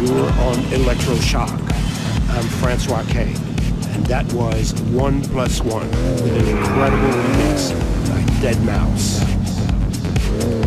You were on Electro-Choc. I'm Francois K. And that was One Plus One with an incredible remix by Deadmau5.